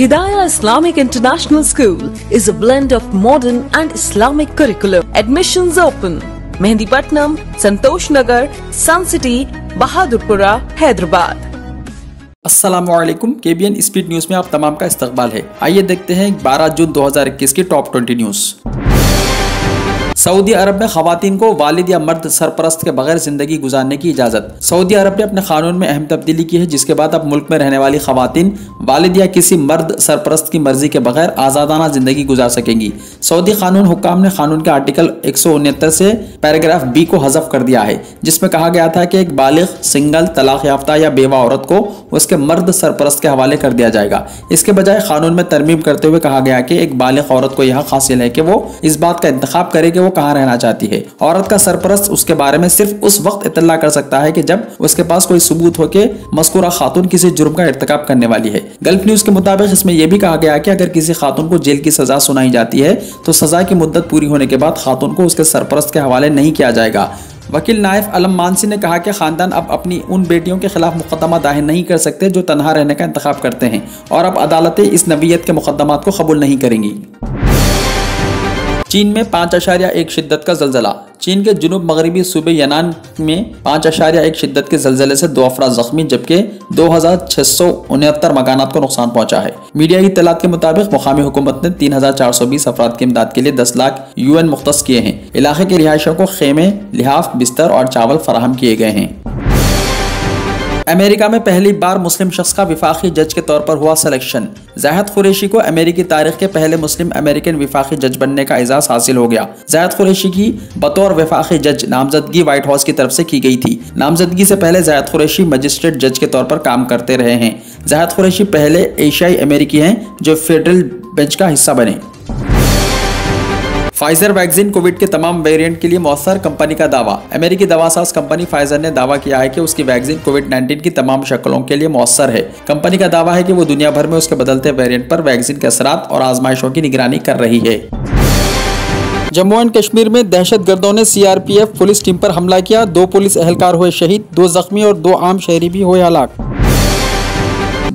Hidayah Islamic International School is a blend of modern and Islamic curriculum. Admissions open. Mehndipatnam, Santosh Nagar, Sun City, Bahadurpura, Hyderabad. Aslam के B N speed news में आप तमाम का इस्तकबाल है आइए देखते हैं 12 जून 2021 की टॉप 20 न्यूज़ सऊदी अरब में खातन को वालिद या मर्द सरपरस्त के बगैर ज़िंदगी गुजारने की इजाज़त। सऊदी अरब ने अपने कानून में अहम तब्दीली की है, जिसके बाद अब मुल्क में रहने वाली खातन वालिद या किसी मर्द सरपरस्त की मर्ज़ी के बगैर आज़ादाना ज़िंदगी गुजार सकेंगी। सऊदी कानून हुकाम ने कानून के आर्टिकल एक सौ उनहत्तर से पैराग्राफ बी को हजफ कर दिया है, जिसमें कहा गया था कि एक बालिग, सिंगल, तलाक याफ्ता या बेवा औरत को उसके मर्द सरपरस्त के हवाले कर दिया जाएगा। इसके बजाय कानून में तरमीम करते हुए कहा गया कि एक बालिग औरत को यह हासिल है कि वो इस बात का इंतखाब करे कि वो कहाँ रहना चाहती है? औरत का सरपरस्त उसके बारे में सिर्फ़ उस वक्त इतला कर सकता है कि जब उसके पास कोई सबूत हो के मस्कुरा खातून किसी जुर्म का इरतकब करने वाली है। गल्फ न्यूज़ के मुताबिक इसमें यह भी कहा गया कि अगर किसी खातून को जेल की सजा सुनाई जाती है तो सजा की मुद्दत पूरी होने के बाद खातून को उसके सरपरस्त के हवाले नहीं किया जाएगा। वकील नायफ अलम मानसी ने कहा कि खानदान अब अपनी उन बेटियों के खिलाफ मुकदमा दाहिर नहीं कर सकते जो तनहा रहने का इंतखब करते हैं और अब अदालतें इस नवीयत के मुकदमा को कबूल नहीं करेंगी। चीन में पाँच अशारिया एक शिद्दत का जलजला। चीन के जुनूब मगरबी सूबे यनान में पाँच अशारिया एक शिद्दत के जलजले से दो अफराज जख्मी, जबकि दो हज़ार छह सौ उनहत्तर मकान को नुकसान पहुँचा है। मीडिया की तलात के मुताबिक मुकामी हुकूमत ने तीन हज़ार चार सौ बीस अफराद की इमदाद के लिए दस लाख यू एन मुख्त किए हैं। इलाके के रिहायशों को खेमे, लिहाफ, बिस्तर और चावल फराहम किए गए हैं। अमेरिका में पहली बार मुस्लिम शख्स का विफाखी जज के तौर पर हुआ सिलेक्शन जायद कुरैशी को अमेरिकी तारीख के पहले मुस्लिम अमेरिकन विफाखी जज बनने का एजाज हासिल हो गया। जायद कुरैशी की बतौर विफाकी जज नामजदगी व्हाइट हाउस की तरफ़ से की गई थी। नामजदगी से पहले जायद कुरैशी मजिस्ट्रेट जज के तौर पर काम करते रहे हैं। जायद कुरैशी पहले एशियाई अमेरिकी हैं जो फेडरल बेंच का हिस्सा बने। फाइजर वैक्सीन कोविड के तमाम वेरिएंट के लिए मौसर कंपनी का दावा। अमेरिकी दवा दवासाज कंपनी फाइजर ने दावा किया है कि उसकी वैक्सीन कोविड 19 की तमाम शक्लों के लिए मौसर है। कंपनी का दावा है कि वो दुनिया भर में उसके बदलते वेरिएंट पर वैक्सीन के असरात और आजमाइशों की निगरानी कर रही है। जम्मू एंड कश्मीर में दहशत गर्दों ने सीआरपीएफ पुलिस टीम पर हमला किया। दो पुलिस एहलकार हुए शहीद, दो जख्मी और दो आम शहरी भी हुए हलाक।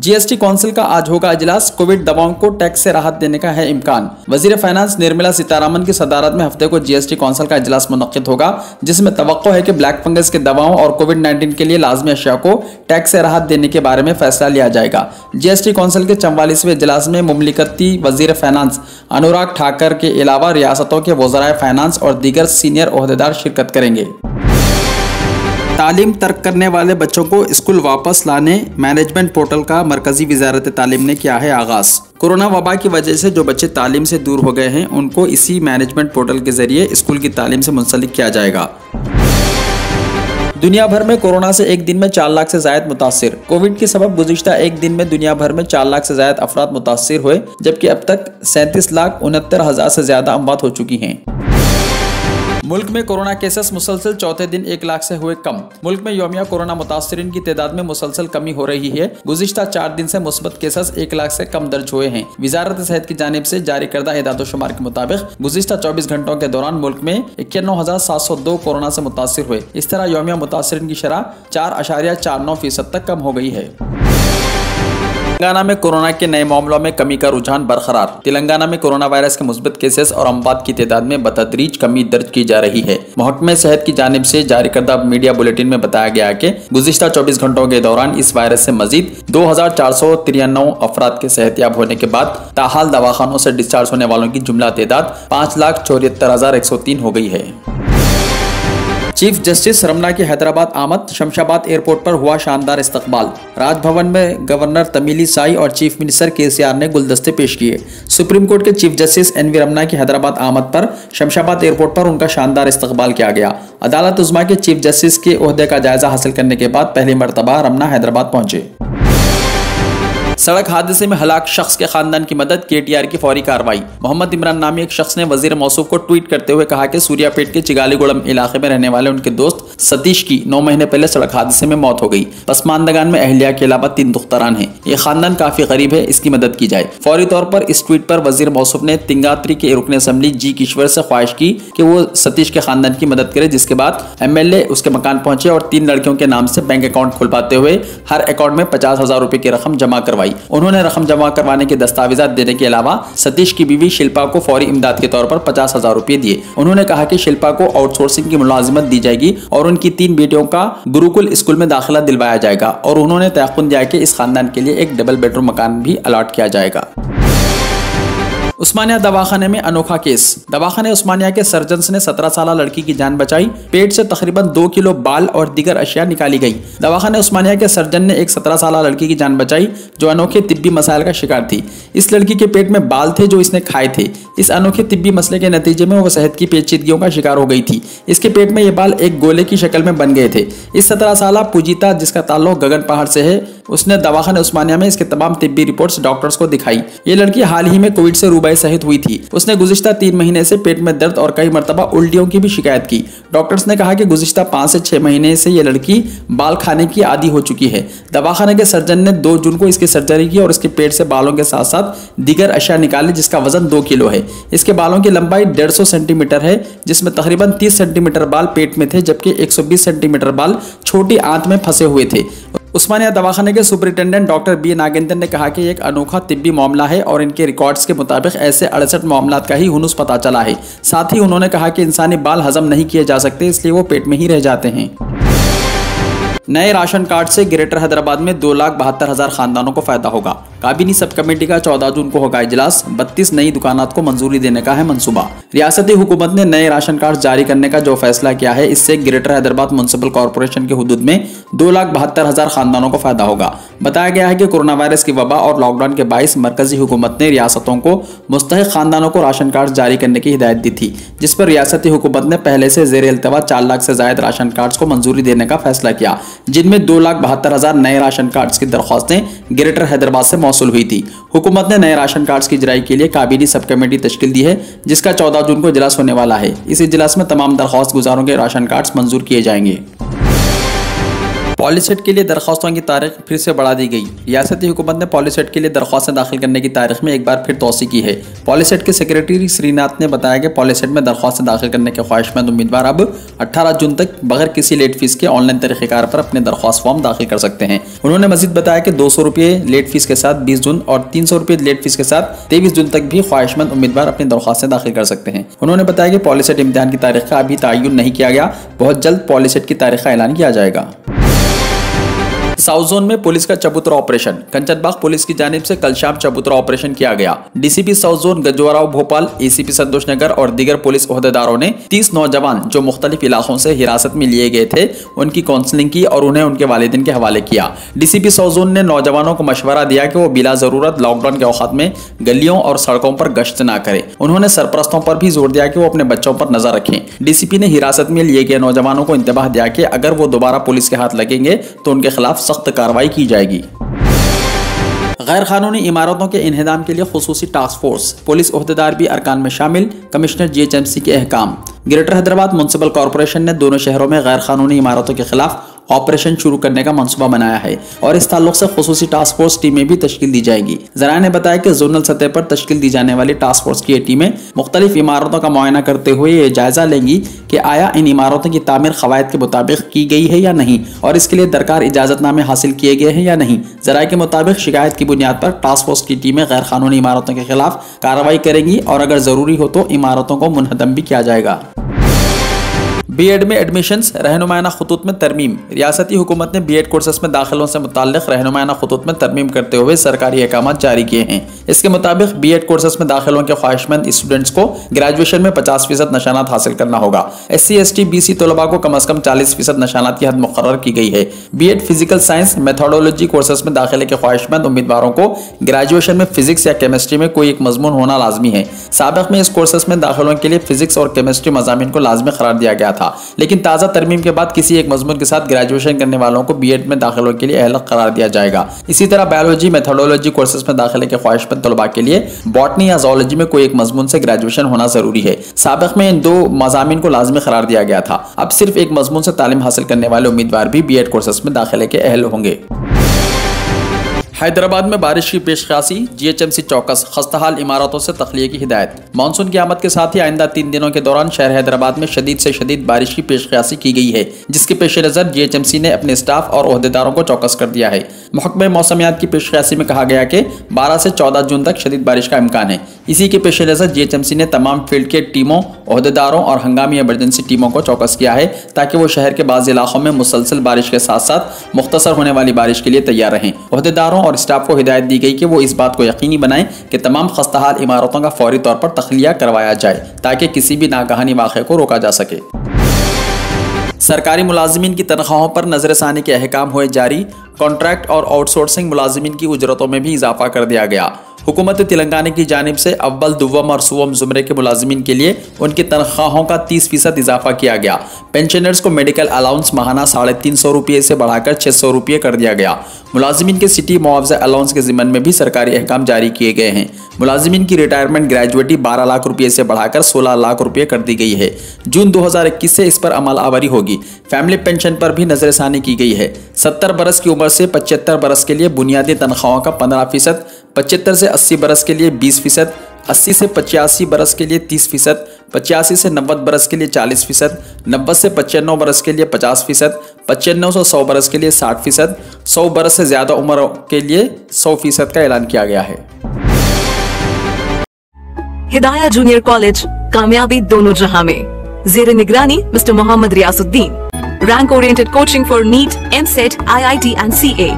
जीएसटी काउंसिल का आज होगा अजलास कोविड दवाओं को टैक्स से राहत देने का है इम्कान। वज़ीर फाइनेंस निर्मला सीतारामन की सदारत में हफ़्ते को जीएसटी काउंसिल का अजलास मुनद होगा, जिसमें तो है कि ब्लैक फंगस के दवाओं और कोविड नाइन्टीन के लिए लाजमी अशिया को टैक्स से राहत देने के बारे में फैसला लिया जाएगा। जीएसटी काउंसिल के चौवालीसवें अजलास में मुमलिकती वज़ीर फाइनेंस अनुराग ठाकर के अलावा रियासतों के वजराय फाइनेंस और दीगर सीनियर अहदेदार शिरकत करेंगे। तालीम तर्क करने वाले बच्चों को स्कूल वापस लाने, मैनेजमेंट पोर्टल का मरकजी वजारत तालीम ने किया है आगाज़। कोरोना वबा की वजह से जो बच्चे तालीम से दूर हो गए हैं, उनको इसी मैनेजमेंट पोर्टल के ज़रिए स्कूल की तालीम से मुंसलिक किया जाएगा। दुनिया भर में कोरोना से एक दिन में चार लाख से ज़्यादा मुतासर। कोविड के सबब गुजशत एक दिन में दुनिया भर में चार लाख से ज़्यादा अफराद मुतासर हुए, जबकि अब तक सैंतीस लाख उनहत्तर हज़ार से ज़्यादा अमवात हो चुकी हैं। मुल्क में कोरोना केसेस मुसलसल चौथे दिन एक लाख से हुए कम। मुल्क में योमिया कोरोना मुतासरीन की तादाद में मुसलसल कमी हो रही है। गुजशत चार दिन से मुस्बत केसेस एक लाख से कम दर्ज हुए हैं। वजारत सेहत की जानब से जारी करदा इदाद शुमार के मुताबिक, गुजशत चौबीस घंटों के दौरान मुल्क में इक्यानवे हज़ार सात सौ दो कोरोना से मुतासर हुए। इस तरह योमिया मुतासरीन की शरह चार अशारिया चार नौ फ़ीसद तक कम हो गई है। तेलंगाना में कोरोना के नए मामलों में कमी का रुझान बरकरार। तेलंगाना में कोरोना वायरस के मुस्बत केसेस और अमवात की तादाद में बतदरीज कमी दर्ज की जा रही है। महकमे सेहत की जानब से जारी करदा मीडिया बुलेटिन में बताया गया कि गुजशत चौबीस घंटों के दौरान इस वायरस से मजीद दो हज़ार चार सौ तिरानवे अफराद के सेहतियाब होने के बाद ताहाल दवाखानों से डिस्चार्ज होने वालों की जुमला तादाद पाँच लाख चौहत्तर हज़ार एक सौ तीन हो गई है। चीफ जस्टिस रमना की हैदराबाद आमद, शमशाबाद एयरपोर्ट पर हुआ शानदार इस्तकबाल। राजभवन में गवर्नर तमिली साई और चीफ मिनिस्टर के ने गुलदस्ते पेश किए। सुप्रीम कोर्ट के chief justice N V Ramana की हैदराबाद आमद पर, शमशाबाद एयरपोर्ट पर उनका शानदार इस्तकबाल किया गया। अदालत उजमा के चीफ जस्टिस के अहदे का जायजा हासिल करने के बाद पहली मरतबा रमना हैदराबाद पहुँचे। सड़क हादसे में हलाक शख्स के खानदान की मदद के की फौरी कार्रवाई। मोहम्मद इमरान नामी एक शख्स ने वज़ीर मौसू को ट्वीट करते हुए कहा कि सूर्यापेट के चिगालीगुड़म इलाके में रहने वाले उनके दोस्त सतीश की नौ महीने पहले सड़क हादसे में मौत हो गई। पसमानदगान में अहलिया के अलावा तीन दुख्तरान हैं। ये खानदान काफ़ी गरीब है, इसकी मदद की जाए। फौरी तौर पर इस ट्वीट पर वज़ीर मौसफ ने तिंगात्री के रुकन असम्बली जी किश्वर से ख्वाहिश की कि वो सतीश के खानदान की मदद करे, जिसके बाद एमएलए उसके मकान पहुँचे और तीन लड़कियों के नाम से बैंक अकाउंट खुल पाते हुए हर अकाउंट में पचास हज़ार रूपए की रकम जमा करवाई। उन्होंने रकम जमा करवाने के दस्तावेजात देने के अलावा सतीश की बीवी शिल्पा को फौरी इमदाद के तौर पर पचास हज़ार रूपए दिए। उन्होंने कहा की शिल्पा को आउटसोर्सिंग की मुलाजिमत दी जाएगी और उनकी तीन बेटियों का गुरुकुल स्कूल में दाखिला दिलवाया जाएगा और उन्होंने तयकुन दिया कि इस खानदान के लिए एक डबल बेडरूम मकान भी अलॉट किया जाएगा। उस्मानिया दवाखाने में अनोखा केस। दवाखाने उस्मानिया के सर्जन ने सत्रह साल लड़की की जान बचाई। पेट से तकरीबन दो किलो बाल और दीगर अशिया निकाली गई। दवाखाने उस्मानिया के सर्जन ने एक सत्रह साल लड़की की जान बचाई, जो अनोखे तिब्बी मसाइल का शिकार थी। इस लड़की के पेट में बाल थे जो इसने खाए थे। इस अनोखे तिब्बी मसले के नतीजे में वो सेहत की पेचीदगियों का शिकार हो गई थी। इसके पेट में ये बाल एक गोले की शक्ल में बन गए थे। इस सत्रह साल पूजीता, जिसका ताल्लुक गगन पहाड़ से है, उसने दवाखाना उस्मानिया में इसके तमाम तिब्बी रिपोर्ट्स डॉक्टर्स को दिखाई। ये लड़की हाल ही में कोविड से रूबाई सहित हुई थी। उसने गुजश्ता तीन महीने से पेट में दर्द और कई मरतबा उल्टियों की भी शिकायत की। डॉक्टर्स ने कहा कि गुजश्ता पाँच से छह महीने से ये लड़की बाल खाने की आदि हो चुकी है। दवाखाने के सर्जन ने दो जून को इसकी सर्जरी की और इसके पेट से बालों के साथ साथ दीगर अशिया निकाले, जिसका वज़न दो किलो है। इसके बालों की लंबाई डेढ़ सेंटीमीटर है, जिसमें तकरीबन तीस सेंटीमीटर बाल पेट में थे, जबकि एक सौ बीस सेंटीमीटर बाल छोटी आंत में फंसे हुए थे। उस्मानिया दवाखाने के सुपरिटेंडेंट डॉक्टर बी नागेंद्र ने कहा कि एक अनोखा तिब्बी मामला है और इनके रिकॉर्ड्स के मुताबिक ऐसे अड़सठ मामला का ही हुनुस पता चला है। साथ ही उन्होंने कहा कि इंसानी बाल हजम नहीं किए जा सकते, इसलिए वो पेट में ही रह जाते हैं। नए राशन कार्ड से ग्रेटर हैदराबाद में दो लाख बहत्तर हज़ार खानदानों को फ़ायदा होगा। काबिनी सब कमेटी का चौदह जून को होगा इजलास। बत्तीस नई दुकानात को मंजूरी देने का है मंसूबा। रियासती हुकूमत ने नए राशन कार्ड जारी करने का जो फैसला किया है, इससे ग्रेटर हैदराबाद म्यूनसिपल कॉरपोरेशन के हदूद में दो लाख बहत्तर हज़ार खानदानों को फ़ायदा होगा। बताया गया है कि कोरोना वायरस की वबा और लॉकडाउन के बाईस मरकजी हुकूमत ने रियासतों को मुस्तक खानदानों को राशन कार्ड जारी करने की हिदायत दी थी, जिस पर रियासती हुकूमत ने पहले से जेर अल्तवा चार लाख से जायद राशन कार्ड को मंजूरी देने का फैसला किया। जिनमें दो लाख बहत्तर हज़ार नए राशन कार्ड की दरख्वास्तें ग्रेटर हैदराबाद से मौसू हुई थी। हुकूमत ने नए राशन कार्ड की जराई के लिए काबिली सब कमेटी तश्ल दी है, जिसका चौदह जून को इजलास होने वाला है। इस इजलास में तमाम दरख्वास्त गुजारों के राशन कार्ड मंजूर किए जाएँगे। पॉलिसेट के लिए दरख्वास्तों की तारीख फिर से बढ़ा दी गई। रियासती हुकूमत ने पॉलिसेट के लिए दरख्वास्तें दाखिल करने की तारीख में एक बार फिर तोसी की है। पॉलिसेट के सेक्रेटरी श्रीनाथ ने बताया कि पॉलिसेट में दरख्वास्तें दाखिल करने के ख्वाहिशमंद उम्मीदवार अब अट्ठारह जून तक बगैर किसी लेट फ़ीस के ऑनलाइन तरीक़ेकार पर अपने दरख्वास्त फॉर्म दाखिल कर सकते हैं। उन्होंने मजीद बताया कि दो लेट फ़ीस के साथ बीस जून और तीन सौ लेट फ़ीस के साथ तेईस जून तक भी ख्वाहिशमंद उम्मीदवार अपनी दरख्वास्तें दाखिल कर सकते हैं। उन्होंने बताया कि पॉलिसेट इम्तहान की तारीख का अभी तयन नहीं किया गया। बहुत जल्द पॉलिसेट की तारीख का ऐलान किया जाएगा। साउथ जोन में पुलिस का चबूतरा ऑपरेशन। कंचनबाग पुलिस की जानब से कल शाम चबूतरा ऑपरेशन किया गया। DCP south zone, गजवाराव Bhopal, ACP Santosh Nagar और दीगर पुलिस अहदेदारों ने तीस नौजवान जो मुख्तलिफ़ इलाकों से हिरासत में लिए गए थे, उनकी काउंसलिंग की और उन्हें उनके वालदेन के हवाले किया। डीसीपी साउथ जोन ने नौजवानों को मशवरा दिया कि वो बिला ज़रूरत लॉकडाउन के औकात में गलियों और सड़कों पर गश्त न करें। उन्होंने सरप्रस्तों पर भी ज़ोर दिया कि वो अपने बच्चों पर नज़र रखें। डीसीपी ने हिरासत में लिए गए नौजवानों को इंतबाह दिया कि अगर वो दोबारा पुलिस के हाथ लगेंगे तो उनके खिलाफ सख्त कार्रवाई की जाएगी। गैर कानूनी इमारतों के इन्हदाम के लिए खसूसी टास्क फोर्स पुलिस अहदेदार भी अरकान में शामिल, commissioner G H M C के अहकाम। ग्रेटर हैदराबाद म्यूनसिपल कॉरपोरेशन ने दोनों शहरों में गैर कानूनी इमारतों के खिलाफ ऑपरेशन शुरू करने का मनसूबा बनाया है और इस ताल्लुक से खसूसी टास्क फोर्स टीमें भी तश्कील दी जाएगी। जरा ने बताया कि जोनल सतह पर तश्कील दी जाने वाली टास्क फोर्स की टीमें मुख्तलिफ़ इमारतों का मुआयना करते हुए ये जायजा लेंगी कि आया इन इमारतों की तामीर कवायद के मुताबिक की गई है या नहीं और इसके लिए दरकार इजाजतनामे हासिल किए गए हैं या नहीं। जरा के मुताबिक शिकायत की बुनियाद पर टास्क फोर्स की टीमें गैर कानूनी इमारतों के खिलाफ कार्रवाई करेंगी और अगर ज़रूरी हो तो इमारतों को मुनहदम भी किया जाएगा। बी एड में एडमिशन रहनुमाना खतूत में तरमीम। रियासती हुकूमत ने बी एड कोर्सेज में दाखिलों से मुतल रहनुमाना खतूत में तरमीम करते हुए सरकारी अहकाम जारी किए हैं। इसके मुताबिक बी एड कोर्सेज में दाखिलों के ख्वाहिशमंद स्टूडेंट्स को ग्रेजुएशन में पचास फ़ीसद नशानात हासिल करना होगा। S C S T B C तलबा को कम अज कम चालीस फ़ीसद नशानात की हद मुकर की गई है। B Ed physical science methodology courses में दाखिले के ख्वाहिशमंद उम्मीदवारों को ग्रेजुएशन में फिजिक्स या केमिस्ट्री में कोई एक मजमून होना लाजमी है। सबक में इस कोर्सेस में दाखिलों के लिए फिजिक्स और केमिस्ट्री मजामी को लाजमी करार दिया गया था। था। लेकिन ताज़ा तरमीम के बाद किसी एक मजमून के साथ ग्रेजुएशन करने वालों को बी एड में दाखिलों के लिए अहल करार दिया जाएगा। इसी तरह बायोलॉजी मेथोडोलॉजी कोर्सेज में दाखिले के ख्वाहिशमंद तलबा के लिए बॉटनी या जोलॉजी में कोई एक मजमून से ग्रेजुएशन होना ज़रूरी है। सबक में इन दो मजामी को लाजमी करार दिया गया था। अब सिर्फ़ एक मजमून से तालीम हासिल करने वाले उम्मीदवार भी बी एड कोर्सेज में दाखिले के अहल होंगे। हैदराबाद में बारिश की पेशकासी जीएचएमसी चौकस, खस्ताहाल इमारतों से तखलिए की हिदायत। मानसून की आमद के साथ ही आइंदा तीन दिनों के दौरान शहर हैदराबाद में शदीद से शदीद बारिश की पेशकासी की गई है, जिसके पेश नज़र जीएचएमसी ने अपने स्टाफ और अहदेदारों को चौकस कर दिया है। महकमे मौसमियात की पेशकासी में कहा गया कि बारह से चौदह जून तक शदीद बारिश का इम्कान है। इसी के पेश नज़र जीएचएमसी ने तमाम फ़ील्ड के टीमों, अहदेदारों और हंगामी एमरजेंसी टीमों को चौकस किया है, ताकि वो शहर के बाज़ इलाकों में मुसलसल बारिश के साथ साथ मुख्तसर होने वाली बारिश के लिए तैयार रहें। अहदेदारों और स्टाफ को हिदायत दी गई कि वो इस बात को यकीनी बनाएँ कि तमाम खस्ताहाल इमारतों का फौरी तौर पर तखलिया करवाया जाए, ताकि किसी भी नागहानी वाक़े को रोका जा सके। सरकारी मुलाजमन की तनख्वाहों पर नजरसानी के अहकाम हुए जारी कॉन्ट्रैक्ट और आउटसोर्सिंग मुलाजमन की उजरतों में भी इजाफा कर दिया गया। हुकूमत तेलंगाना की जानब से अव्वल दुवम और सुवम जुमरे के मुलाजमीन के लिए उनकी तनख्वाहों का तीस फ़ीसद इजाफा किया गया। पेंशनर्स को मेडिकल अलाउंस महाना साढ़े तीन सौ रुपये से बढ़ाकर छः सौ रुपये कर दिया गया। मुलाजमीन के सिटी मुआवजा अलाउंस के जिम्मन में भी सरकारी अहकाम जारी किए गए हैं। मुलाजमीन की रिटायरमेंट ग्रेजुएटी बारह लाख रुपये से बढ़ाकर सोलह लाख रुपये कर दी गई है। जून दो हज़ार इक्कीस से इस पर अमल आवरी होगी। फैमिली पेंशन पर भी नजरसानी की गई है। सत्तर बरस की उम्र से पचहत्तर बरस के लिए बुनियादी तनख्वाहों का पंद्रह फ़ीसद, पचहत्तर से अस्सी बरस के लिए बीस फ़ीसद, अस्सी से पचासी बरस के लिए तीस फ़ीसद, पचासी से नब्बे बरस के लिए चालीस फ़ीसद, नब्बे से पचानवे बरस के लिए पचास फ़ीसद पचानवे से सौ बरस के लिए साठ फ़ीसद, सौ बरस से ज़्यादा उम्र के लिए सौ फ़ीसद का ऐलान किया गया है। हिदाया जूनियर कॉलेज, कामयाबी दोनों जहाँ में। जेर निगरानी, mister Mohammed Riyasuddin. Rank oriented coaching for NEET EAMCET I I T and C A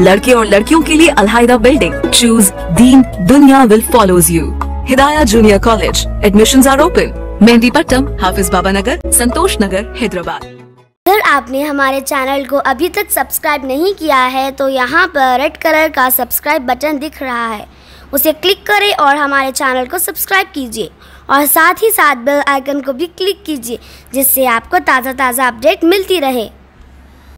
लड़के और लड़कियों के लिए अलहायदा बिल्डिंग। चूज़ दीन दुनिया will follows you Hidaya junior college. Admission are open Mehdipatnam Hafiz Baba Nagar, Santosh Nagar, Hyderabad. अगर आपने हमारे चैनल को अभी तक सब्सक्राइब नहीं किया है तो यहाँ पर रेड कलर का सब्सक्राइब बटन दिख रहा है। उसे क्लिक करें और हमारे चैनल को सब्सक्राइब कीजिए। और साथ ही साथ बेल आइकन को भी क्लिक कीजिए, जिससे आपको ताज़ा ताज़ा अपडेट मिलती रहे।